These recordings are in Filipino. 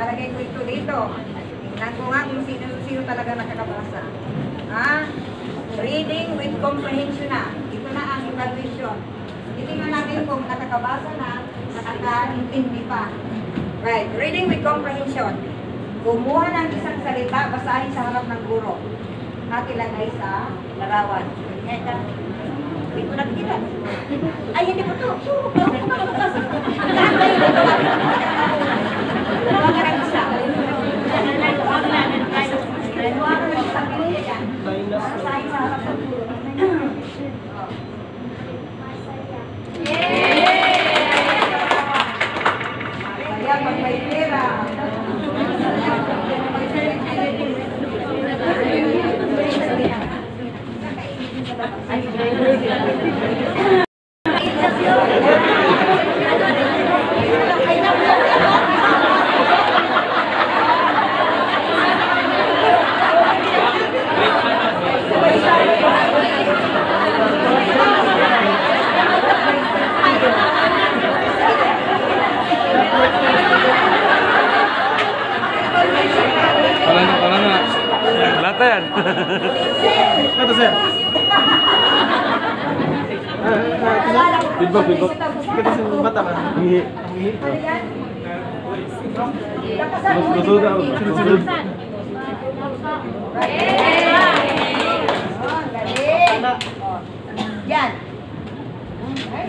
Lalagay ko ito dito. Tingnan ko nga kung sino, sino talaga nakakabasa. Ha? Reading with comprehension na. Ito na ang evaluation. Titingnan natin kung nakakabasa na, nakakaintindi pa. Right. Reading with comprehension. Kumuha ng isang salita, basahin sa harap ng guro. At ilagay sa larawan. Ito. Hindi ko nakikita. Ay, hindi po to. Hindi ko Kelana, kelana. Selatan. Feedback, feedback. Kita sih bata kan? Ngihi. Ngihi. Terus terus terus terus. Yan. Ay,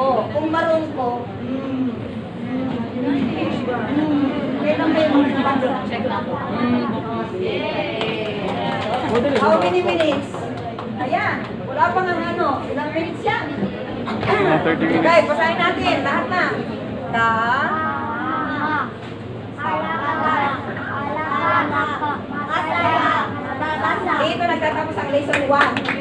Oh, kung maroon ko, mm, mm, kailan kayo magpapasok? Check na po. How many minutes? Ayan, wala pa nga ano, ilang minutes yan? 30 minutes. Okay, basahin natin, lahat na. Ka, dito nagtatapos ang lesson 1.